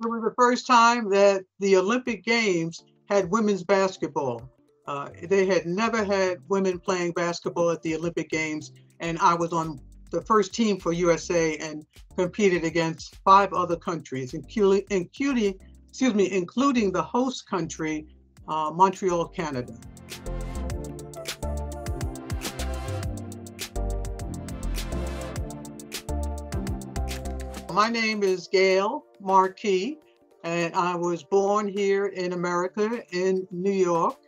it was the first time that the Olympic Games had women's basketball. Uh, they had never had women playing basketball at the Olympic Games, and I was on the first team for USA and competed against five other countries, including, excuse me, including the host country, uh, Montreal, Canada. My name is Gail Marquis, and I was born here in America in New York.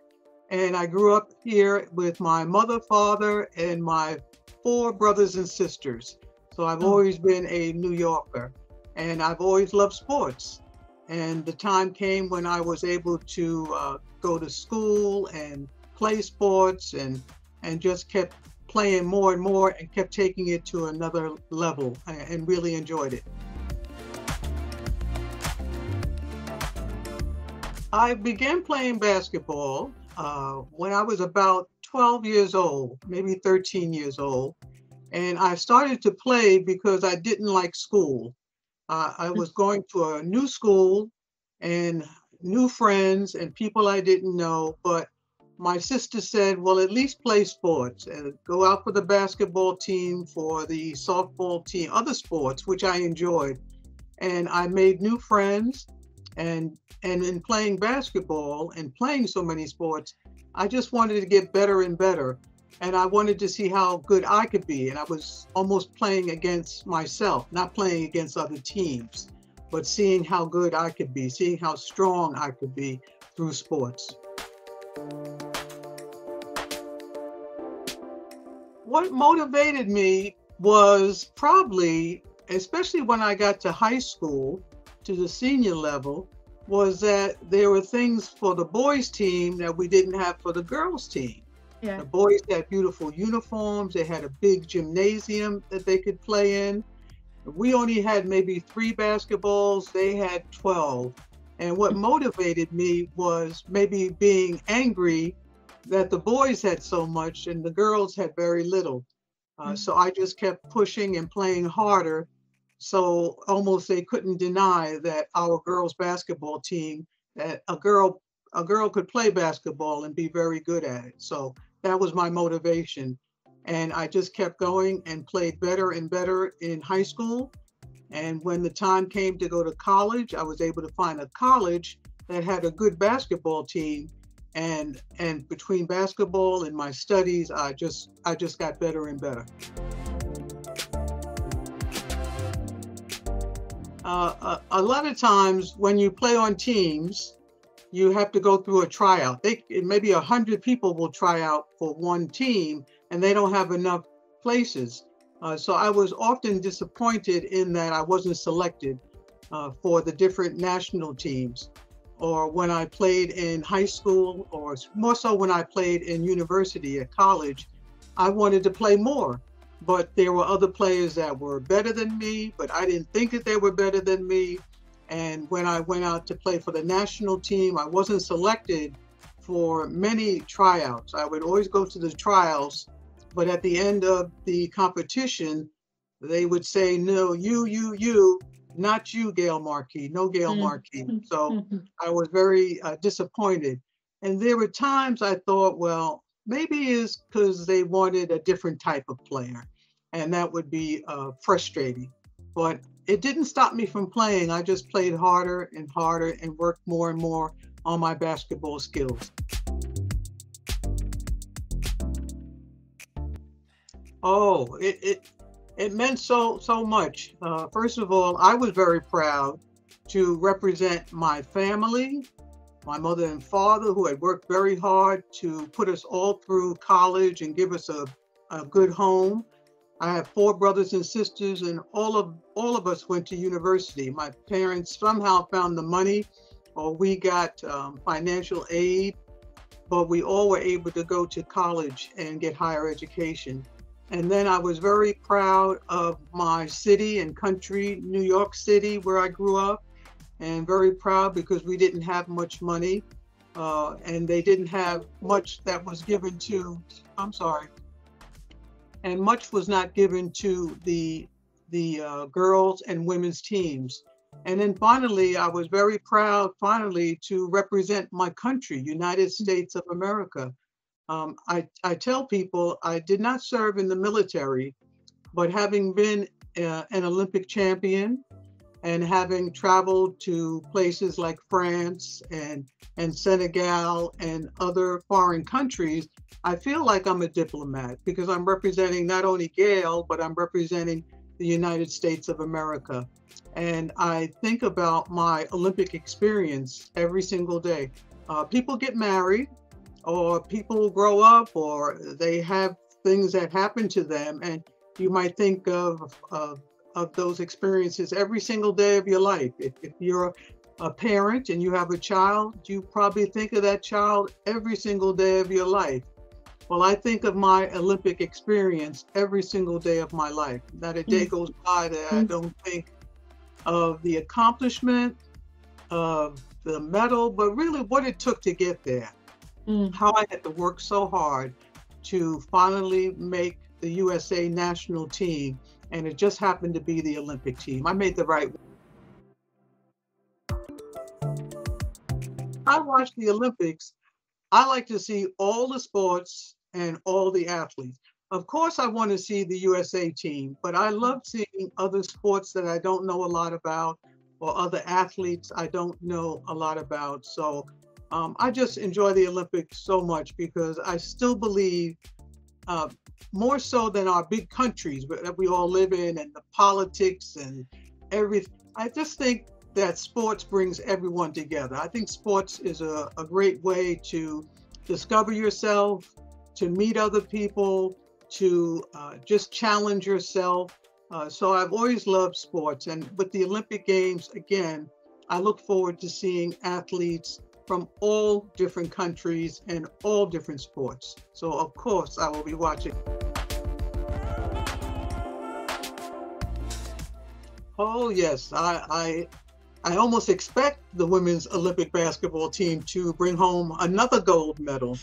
And I grew up here with my mother, father, and my four brothers and sisters. So I've oh. always been a New Yorker and I've always loved sports. And the time came when I was able to uh, go to school and play sports and, and just kept playing more and more and kept taking it to another level and really enjoyed it. I began playing basketball uh, when I was about 12 years old, maybe 13 years old. And I started to play because I didn't like school. Uh, I was going to a new school and new friends and people I didn't know, but my sister said, well, at least play sports and go out for the basketball team, for the softball team, other sports, which I enjoyed. And I made new friends. And, and in playing basketball and playing so many sports, I just wanted to get better and better. And I wanted to see how good I could be. And I was almost playing against myself, not playing against other teams, but seeing how good I could be, seeing how strong I could be through sports. what motivated me was probably, especially when I got to high school, to the senior level, was that there were things for the boys' team that we didn't have for the girls' team. Yeah. The boys had beautiful uniforms, they had a big gymnasium that they could play in. We only had maybe three basketballs, they had 12. And what motivated me was maybe being angry that the boys had so much and the girls had very little. Uh, mm-hmm. So I just kept pushing and playing harder. So almost they couldn't deny that our girls basketball team, that a girl a girl could play basketball and be very good at it. So that was my motivation. And I just kept going and played better and better in high school. And when the time came to go to college, I was able to find a college that had a good basketball team and and between basketball and my studies i just i just got better and better uh, a, lot of times when you play on teams you have to go through a tryout they maybe a hundred people will try out for one team and they don't have enough places uh, so i was often disappointed in that i wasn't selected uh, for the different national teams or when I played in high school, or more so when I played in university at college, I wanted to play more. But there were other players that were better than me, but I didn't think that they were better than me. And when I went out to play for the national team, I wasn't selected for many tryouts. I would always go to the trials, but at the end of the competition, they would say, No, you, you, you, not you, Gail Marquis, no Gail mm-hmm. Marquis. So. I was very uh, disappointed. And there were times I thought, well, maybe it's because they wanted a different type of player. And that would be uh, frustrating. But it didn't stop me from playing. I just played harder and harder and worked more and more on my basketball skills. Oh, it, it it meant so so much. Uh, first of all, I was very proud to represent my family, my mother and father, who had worked very hard to put us all through college and give us a, a good home. I have four brothers and sisters, and all of all of us went to university. My parents somehow found the money, or we got um, financial aid, but we all were able to go to college and get higher education. And then I was very proud of my city and country, New York City, where I grew up, and very proud because we didn't have much money. Uh, and they didn't have much that was given to, I'm sorry, and much was not given to the the uh, girls and women's teams. And then finally, I was very proud finally to represent my country, United States of America. Um, I, I tell people I did not serve in the military, but having been uh, an Olympic champion and having traveled to places like France and, and Senegal and other foreign countries, I feel like I'm a diplomat because I'm representing not only Gail, but I'm representing the United States of America. And I think about my Olympic experience every single day. Uh, people get married, or people grow up, or they have things that happen to them, and you might think of, of, of those experiences every single day of your life. If, if you're a parent and you have a child, you probably think of that child every single day of your life. Well, I think of my Olympic experience every single day of my life. Not a day mm. goes by that mm. I don't think of the accomplishment, of the medal, but really what it took to get there. Mm. How I had to work so hard to finally make the USA national team, and it just happened to be the Olympic team. I made the right. I watch the Olympics. I like to see all the sports and all the athletes. Of course, I want to see the USA team, but I love seeing other sports that I don't know a lot about or other athletes I don't know a lot about. So um, I just enjoy the Olympics so much because I still believe, uh, more so than our big countries that we all live in and the politics and everything. I just think that sports brings everyone together. I think sports is a, a great way to discover yourself, to meet other people, to uh, just challenge yourself. Uh, so I've always loved sports. And with the Olympic Games, again, I look forward to seeing athletes from all different countries and all different sports. So, of course, I will be watching. Oh, yes. I, I, I almost expect the women's Olympic basketball team to bring home another gold medal.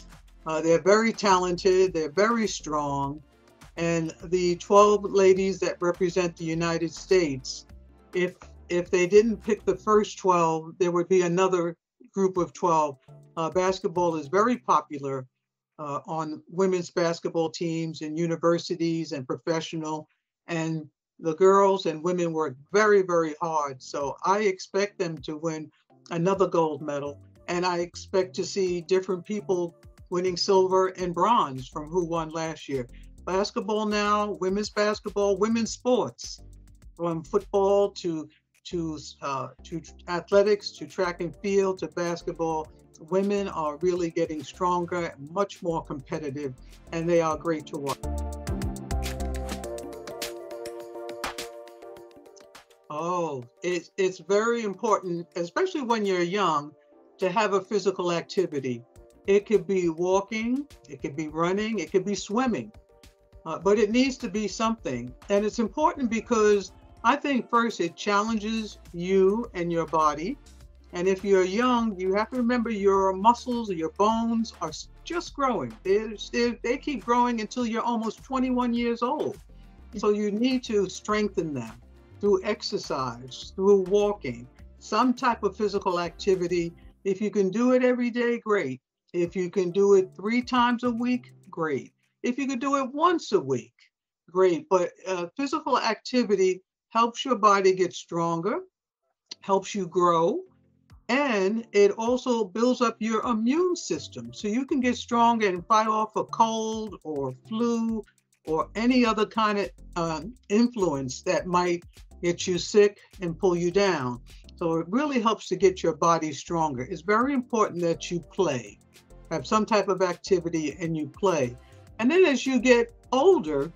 Uh, they're very talented, they're very strong. And the 12 ladies that represent the United States, if if they didn't pick the first 12, there would be another group of 12. Uh, basketball is very popular uh, on women's basketball teams in universities and professional. And the girls and women work very, very hard. So I expect them to win another gold medal. And I expect to see different people winning silver and bronze from who won last year. Basketball now, women's basketball, women's sports, from football to to uh, to athletics, to track and field, to basketball. Women are really getting stronger, much more competitive, and they are great to watch. Oh, it's it's very important, especially when you're young, to have a physical activity. It could be walking, it could be running, it could be swimming, uh, but it needs to be something. And it's important because I think first it challenges you and your body. And if you're young, you have to remember your muscles your bones are just growing. They, they, keep growing until you're almost 21 years old. So you need to strengthen them through exercise, through walking, some type of physical activity. If you can do it every day, great. If you can do it three times a week, great. If you can do it once a week, great. But uh, physical activity helps your body get stronger, helps you grow, and it also builds up your immune system. So you can get stronger and fight off a cold or flu or any other kind of um, influence that might get you sick and pull you down. So it really helps to get your body stronger. It's very important that you play have some type of activity and you play. And then as you get older,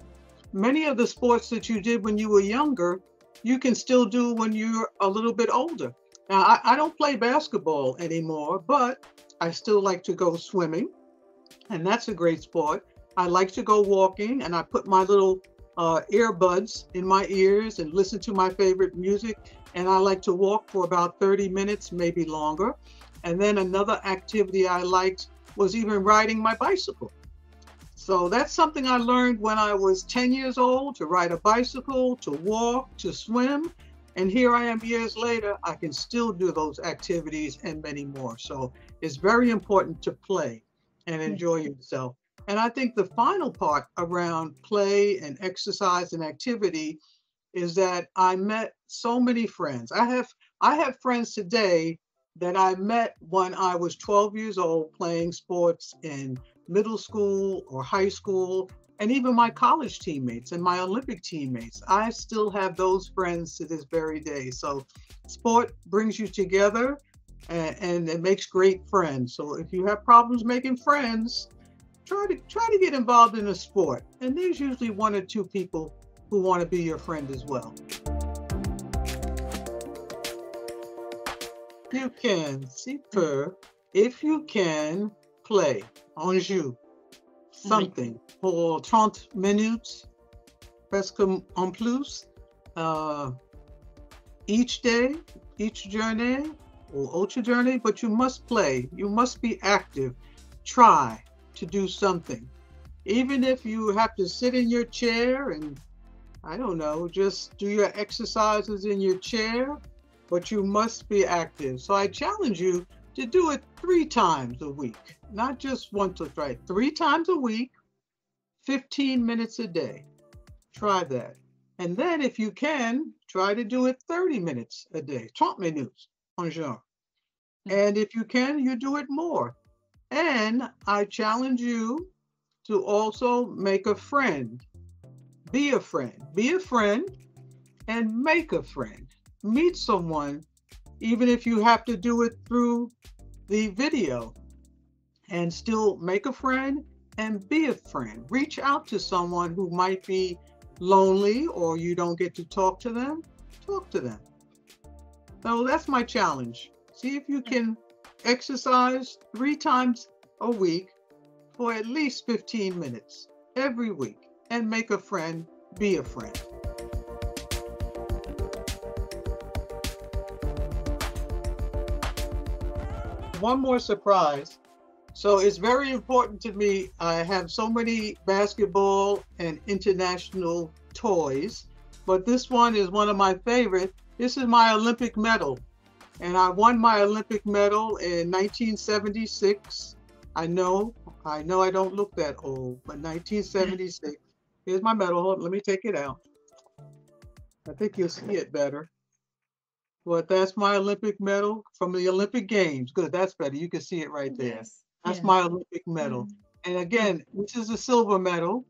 many of the sports that you did when you were younger, you can still do when you're a little bit older. Now, I, I don't play basketball anymore, but I still like to go swimming, and that's a great sport. I like to go walking, and I put my little uh, earbuds in my ears and listen to my favorite music. And I like to walk for about 30 minutes, maybe longer. And then another activity I liked was even riding my bicycle. So that's something I learned when I was 10 years old to ride a bicycle, to walk, to swim. And here I am years later, I can still do those activities and many more. So it's very important to play and enjoy yourself. And I think the final part around play and exercise and activity is that I met so many friends. I have I have friends today that I met when I was 12 years old playing sports in middle school or high school and even my college teammates and my Olympic teammates. I still have those friends to this very day. So sport brings you together and, and it makes great friends. So if you have problems making friends, try to try to get involved in a sport. And there's usually one or two people who want to be your friend as well. You can, super, if you can play en jeu something pour 30 minutes, presque en plus, uh, each day, each journey, or autre journey, but you must play. You must be active. Try to do something. Even if you have to sit in your chair and, I don't know, just do your exercises in your chair, but you must be active. So I challenge you to do it three times a week, not just once or twice, three times a week, 15 minutes a day. Try that. And then if you can, try to do it 30 minutes a day, 30 minutes en. And if you can, you do it more. And I challenge you to also make a friend. Be a friend. Be a friend and make a friend. Meet someone, even if you have to do it through the video, and still make a friend and be a friend. Reach out to someone who might be lonely or you don't get to talk to them. Talk to them. So that's my challenge. See if you can exercise three times a week for at least 15 minutes every week and make a friend, be a friend. One more surprise. So it's very important to me. I have so many basketball and international toys, but this one is one of my favorite. This is my Olympic medal. And I won my Olympic medal in 1976. I know, I know I don't look that old, but 1976. Here's my medal. Let me take it out. I think you'll see it better. But that's my Olympic medal from the Olympic Games. Good, that's better. You can see it right there. Yes. That's Yeah. my Olympic medal. Mhm. And again, this is a silver medal.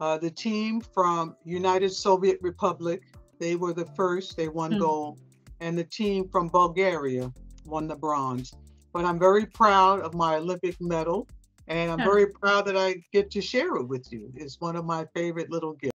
Uh, the team from United Soviet Republic, they were the first, they won Mm. gold. And the team from Bulgaria won the bronze. But I'm very proud of my Olympic medal. And I'm Yeah. very proud that I get to share it with you. It's one of my favorite little gifts.